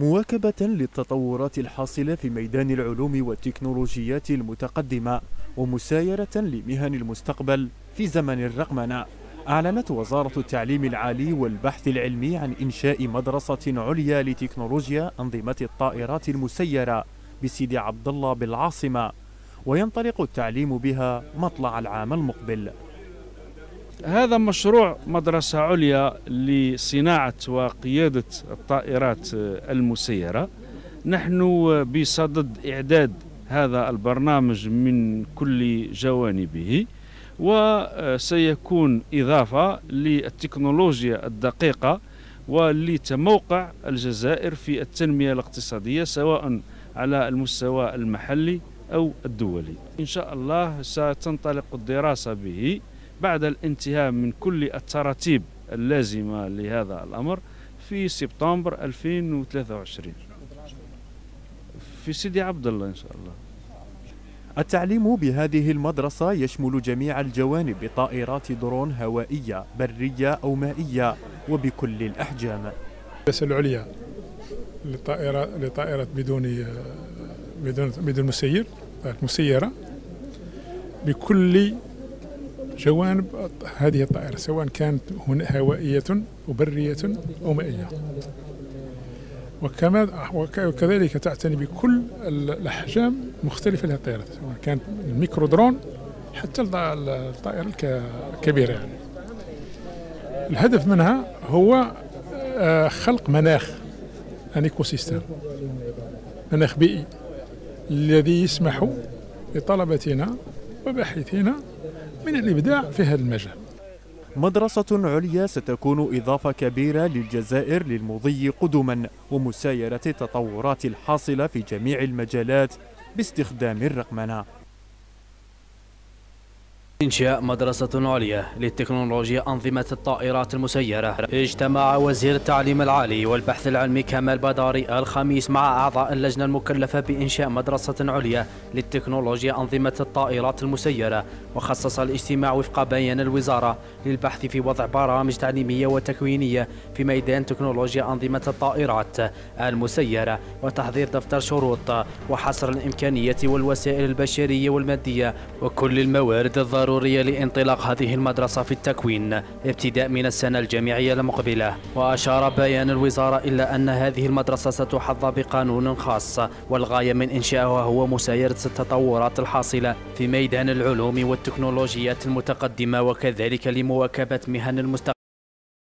مواكبة للتطورات الحاصلة في ميدان العلوم والتكنولوجيات المتقدمة ومسايرة لمهن المستقبل في زمن الرقمنة. أعلنت وزارة التعليم العالي والبحث العلمي عن إنشاء مدرسة عليا لتكنولوجيا أنظمة الطائرات المسيرة بسيدي عبد الله بالعاصمة وينطلق التعليم بها مطلع العام المقبل. هذا مشروع مدرسة عليا لصناعة وقيادة الطائرات المسيرة. نحن بصدد إعداد هذا البرنامج من كل جوانبه وسيكون إضافة للتكنولوجيا الدقيقة ولتموقع الجزائر في التنمية الاقتصادية سواء على المستوى المحلي أو الدولي. إن شاء الله ستنطلق الدراسة به بعد الانتهاء من كل التراتيب اللازمة لهذا الأمر في سبتمبر 2023 في سيدي عبد الله إن شاء الله. التعليم بهذه المدرسة يشمل جميع الجوانب بطائرات درون هوائية برية أو مائية وبكل الأحجام. المدرسة العليا لطائرة لطائرة بدون بدون بدون مسير مسيرة. بكل جوانب هذه الطائرة سواء كانت هوائية وبرية أو مائية. وكما وكذلك تعتني بكل الأحجام المختلفة للطائرات سواء كانت ال micro drone حتى الطائرة الكبيرة يعني. الهدف منها هو آه، خلق مناخ un écosystème مناخ بيئي الذي يسمح لطلبتنا وباحثينا من الإبداع في هذا المجال. مدرسة عليا ستكون إضافة كبيرة للجزائر للمضي قدما ومسايرة التطورات الحاصلة في جميع المجالات باستخدام الرقمنة. إنشاء مدرسة عليا للتكنولوجيا أنظمة الطائرات المسيرة. اجتمع وزير التعليم العالي والبحث العلمي كمال بداري الخميس مع أعضاء اللجنة المكلفة بإنشاء مدرسة عليا للتكنولوجيا أنظمة الطائرات المسيرة. وخصص الاجتماع وفق بيان الوزارة للبحث في وضع برامج تعليمية وتكوينية في ميدان تكنولوجيا أنظمة الطائرات المسيرة وتحضير دفتر شروط وحصر الإمكانية والوسائل البشرية والمادية وكل الموارد الضرورية. ضرورية لانطلاق هذه المدرسة في التكوين. ابتداء من السنة الجامعية المقبلة. وأشار بيان الوزارة إلى أن هذه المدرسة ستحظى بقانون خاص والغاية من إنشائها هو مسايرة التطورات الحاصلة في ميدان العلوم والتكنولوجيات المتقدمة وكذلك لمواكبة مهن المستقبل.